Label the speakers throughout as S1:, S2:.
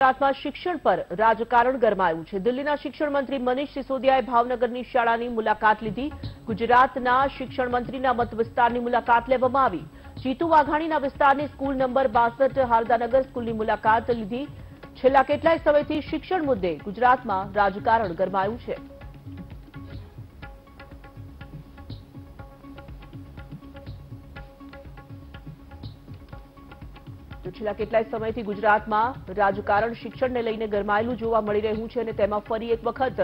S1: ગુજરાતમાં શિક્ષણ પર રાજકારણ ગરમાયું છે. દિલ્હીના શિક્ષણ મંત્રી મનીષ સિસોદિયાએ ભાવનગરની શાળાની મુલાકાત લીધી. ગુજરાતના શિક્ષણ મંત્રીના મત વિસ્તારની મુલાકાત લેવામાં આવી. જીતુ વાઘાણીના વિસ્તારની સ્કૂલ નંબર બાસઠ હારદાનગર સ્કૂલની મુલાકાત લીધી. છેલ્લા કેટલાય સમયથી શિક્ષણ મુદ્દે ગુજરાતમાં રાજકારણ ગરમાયું છે. તો છેલ્લા કેટલાય સમયથી ગુજરાતમાં રાજકારણ શિક્ષણને લઈને ગરમાયેલું જોવા મળી રહ્યું છે અને તેમાં ફરી એક વખત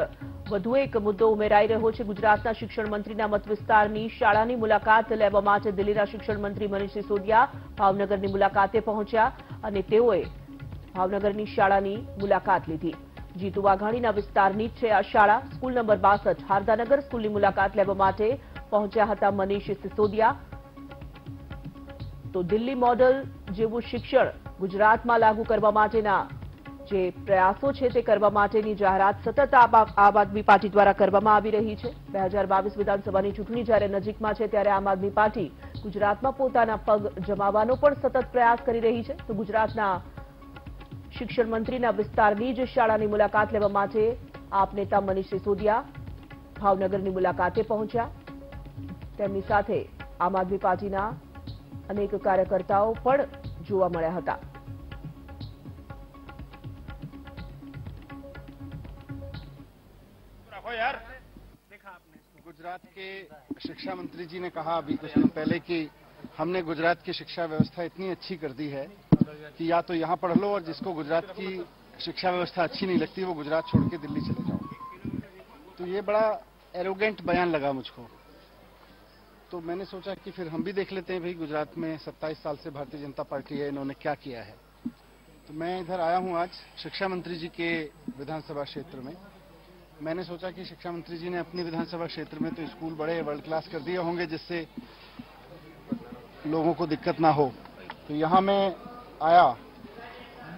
S1: વધુ એક મુદ્દો ઉમેરાઈ રહ્યો છે. ગુજરાતના શિક્ષણ મંત્રીના મત વિસ્તારની શાળાની મુલાકાત લેવા માટે દિલ્હીના શિક્ષણ મંત્રી મનીષ સિસોદિયા ભાવનગરની મુલાકાતે પહોંચ્યા અને તેઓએ ભાવનગરની શાળાની મુલાકાત લીધી. જીતુ વાઘાણીના વિસ્તારની છે આ શાળા. સ્કૂલ નંબર બાસઠ, હારદાનગર સ્કૂલની મુલાકાત લેવા માટે પહોંચ્યા હતા મનીષ સિસોદિયા તો દિલ્હી મોડલ જેવું શિક્ષણ ગુજરાતમાં લાગુ કરવા માટેના જે પ્રયાસો છે તે કરવા માટેની જાહેરાત સતત આમ આદમી પાર્ટી દ્વારા કરવામાં આવી રહી છે. બે વિધાનસભાની ચૂંટણી જ્યારે નજીકમાં છે ત્યારે આમ આદમી પાર્ટી ગુજરાતમાં પોતાના પગ જમાવવાનો પણ સતત પ્રયાસ કરી રહી છે. તો ગુજરાતના શિક્ષણ મંત્રીના વિસ્તારની જ શાળાની મુલાકાત લેવા માટે આપ નેતા મનીષ સિસોદિયા ભાવનગરની મુલાકાતે પહોંચ્યા. તેમની સાથે આમ આદમી પાર્ટીના અનેક કાર્યકર્તાઓ પણ જોવા મળ્યા હતા
S2: रखो यार गुजरात के शिक्षा मंत्री जी ने कहा अभी कुछ दिन पहले कि हमने गुजरात की शिक्षा व्यवस्था इतनी अच्छी कर दी है कि या तो यहाँ पढ़ लो और जिसको गुजरात की शिक्षा व्यवस्था अच्छी नहीं लगती वो गुजरात छोड़ के दिल्ली चले जाओ तो ये बड़ा एरोगेंट बयान लगा मुझको तो मैंने सोचा कि फिर हम भी देख लेते हैं भाई, गुजरात में 27 साल से भारतीय जनता पार्टी है, इन्होंने क्या किया है? तो मैं इधर आया हूँ आज शिक्षा मंत्री जी के विधानसभा क्षेत्र में। मैंने सोचा कि शिक्षा मंत्री जी ने अपनी विधानसभा क्षेत्र में तो स्कूल बड़े वर्ल्ड क्लास कर दिए होंगे, जिससे लोगों को दिक्कत ना हो। तो यहाँ मैं आया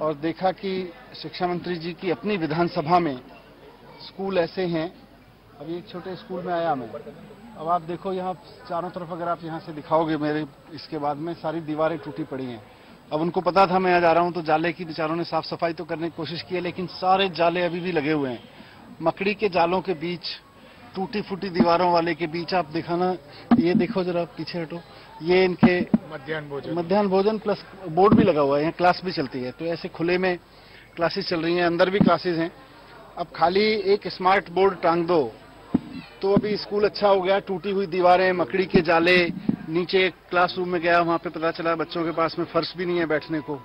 S2: और देखा कि शिक्षा मंत्री जी की अपनी विधानसभा में स्कूल ऐसे हैं। अभी एक छोटे स्कूल में आया मैं। अब आप देखो यहाँ चारों तरफ़ अगर आप यहाँ से दिखाओगे मेरे इसके बाद में सारी दीवारें टूटी पड़ी हैं। अब उनको पता था मैं आज आ रहा हूँ तो जाले की बेचारों ने साफ़ सफ़ाई तो करने की कोशिश की है लेकिन सारे जाले अभी भी लगे हुए हैं। मकड़ी के जालों के बीच टूटी फूटी दीवारों वाले के बीच आप दिखाना ये देखो जरा पीछे हटो। ये इनके
S3: मध्यान्ह भोजन।
S2: मध्यान्ह भोजन प्लस बोर्ड भी लगा हुआ है यहाँ क्लास भी चलती है। तो ऐसे खुले में क्लासेस चल रही हैं अंदर भी क्लासेस हैं। अब खाली एक स्मार्ट बोर्ड टांग दो। तो अभी स्कूल अच्छा हो गया, टूटी हुई दीवारें, मकड़ी के जाले, नीचे क्लासरूम में गया, वहाँ पे पता चला बच्चों के पास में फर्श भी नहीं है बैठने को।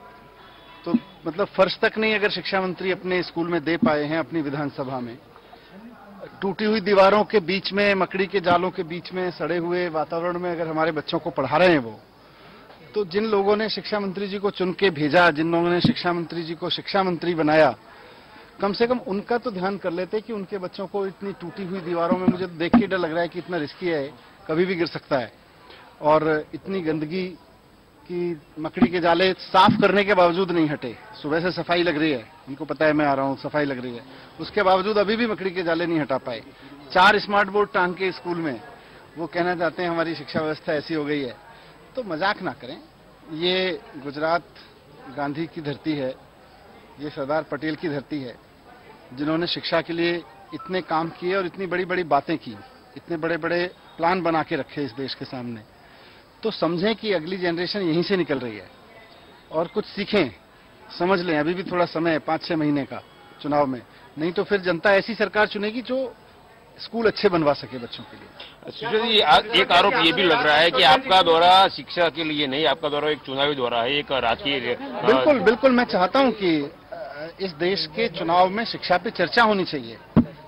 S2: तो मतलब फर्श तक नहीं अगर शिक्षा मंत्री अपने स्कूल में दे पाए हैं अपनी विधानसभा में। टूटी हुई दीवारों के बीच में, मकड़ी के जालों के बीच में सड़े हुए वातावरण में अगर हमारे बच्चों को पढ़ा रहे हैं वो तो जिन लोगों ने शिक्षा मंत्री जी को चुन के भेजा, जिन लोगों ने शिक्षा मंत्री जी को शिक्षा मंत्री बनाया कम से कम उनका तो ध्यान कर लेते कि उनके बच्चों को इतनी टूटी हुई दीवारों में मुझे देख के डर लग रहा है कि इतना रिस्की है, कभी भी गिर सकता है। और इतनी गंदगी की मकड़ी के जाले साफ़ करने के बावजूद नहीं हटे। सुबह से सफ़ाई लग रही है, उनको पता है मैं आ रहा हूँ, सफ़ाई लग रही है। उसके बावजूद अभी भी मकड़ी के जाले नहीं हटा पाए। चार स्मार्ट बोर्ड टांग के स्कूल में, वो कहना चाहते हैं, हमारी शिक्षा व्यवस्था ऐसी हो गई है। तो मज़ाक ना करें। ये गुजरात गांधी की धरती है, ये सरदार पटेल की धरती है। जिन्होंने शिक्षा के लिए इतने काम किए और इतनी बड़ी बड़ी बातें की इतने बड़े बड़े प्लान बना के रखे इस देश के सामने। तो समझें कि अगली जनरेशन यहीं से निकल रही है। और कुछ सीखें समझ लें अभी भी थोड़ा समय है पाँच छह महीने का चुनाव में। नहीं तो फिर जनता ऐसी सरकार चुनेगी जो स्कूल अच्छे बनवा सके बच्चों के लिए।
S3: सुशील जी एक आरोप ये भी लग रहा है कि आपका दौरा शिक्षा के लिए नहीं आपका दौरा एक चुनावी दौरा है एक राजकीय
S2: बिल्कुल बिल्कुल मैं चाहता हूँ कि इस देश के चुनाव में शिक्षा पे चर्चा होनी चाहिए।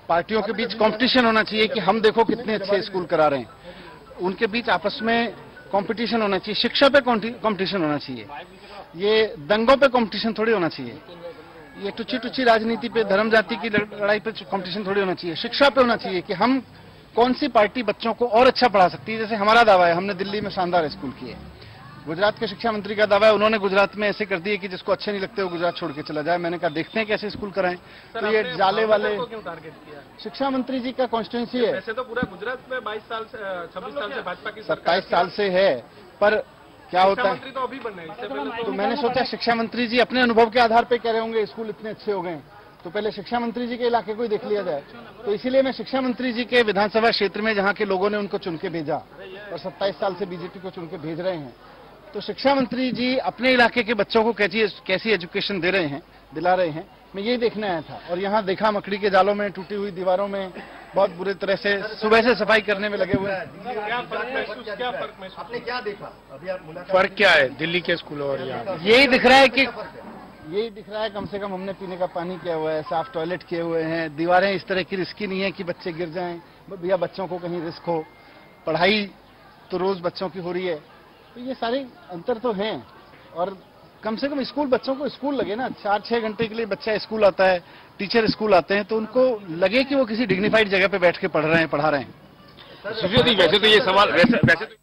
S2: पार्टियों के बीच कंपटीशन होना चाहिए कि हम देखो कितने अच्छे स्कूल करा रहे हैं। उनके बीच आपस में कंपटीशन होना चाहिए। शिक्षा पे कंपटीशन होना चाहिए। ये दंगों पे कंपटीशन थोड़ी होना चाहिए। ये टुच्ची टुच्ची राजनीति पे, धर्म जाति की लड़ाई पे कंपटीशन थोड़ी होना चाहिए। शिक्षा पे होना चाहिए कि हम कौन सी पार्टी बच्चों को और अच्छा पढ़ा सकती है। जैसे हमारा दावा है, हमने दिल्ली में शानदार स्कूल किए गुजरात के शिक्षा मंत्री का दावा है उन्होंने गुजरात में ऐसे कर दिए कि जिसको अच्छे नहीं लगते वो गुजरात छोड़ के चला जाए। मैंने कहा देखते हैं कैसे स्कूल कराएँ। तो ये जाले वाले
S4: क्यों टारगेट किया?
S2: शिक्षा मंत्री जी का कॉन्स्टिट्यूंसी है।
S4: वैसे तो पूरा गुजरात में 22 साल से 26 साल से भाजपा की
S2: सत्ताईस साल से है पर क्या होता है?
S4: तो अभी बनना है
S2: तो मैंने सोचा शिक्षा मंत्री जी अपने अनुभव के आधार पर कह रहे होंगे स्कूल इतने अच्छे हो गए तो पहले शिक्षा मंत्री जी के इलाके को ही देख लिया जाए। तो इसीलिए मैं शिक्षा मंत्री जी के विधानसभा क्षेत्र में जहाँ के लोगों ने उनको चुन के भेजा और 27 साल से बीजेपी को चुन के भेज रहे हैं। तो शिक्षा मंत्री जी अपने इलाके के बच्चों को कैसी कैसी एजुकेशन दे रहे हैं दिला रहे हैं? मैं यही देखने आया था। और यहाँ देखा मकड़ी के जालों में टूटी हुई दीवारों में बहुत बुरे तरह से सुबह से सफ़ाई करने में लगे हुए हैं।
S4: फ़र्क क्या
S5: आपने क्या देखा? अभी आप मुलाकात
S4: फ़र्क क्या है? दिल्ली के स्कूलों और यहाँ।
S2: यही दिख रहा है कि यही दिख रहा है कम से कम हमने पीने का पानी किया हुआ है साफ़ टॉयलेट किए हुए हैं। दीवारें इस तरह की रिस्की नहीं है कि बच्चे गिर जाएँ। भैया बच्चों को कहीं रिस्क हो। पढ़ाई तो रोज बच्चों की हो रही है। तो ये सारे अंतर तो हैं। और कम से कम स्कूल बच्चों को स्कूल लगे ना चार छह घंटे के लिए बच्चा स्कूल आता है, टीचर स्कूल आते हैं तो उनको लगे कि वो किसी डिग्निफाइड जगह पे बैठ के पढ़ रहे हैं, पढ़ा रहे हैं।
S3: वैसे तो ये सवाल वैसे वैसे तो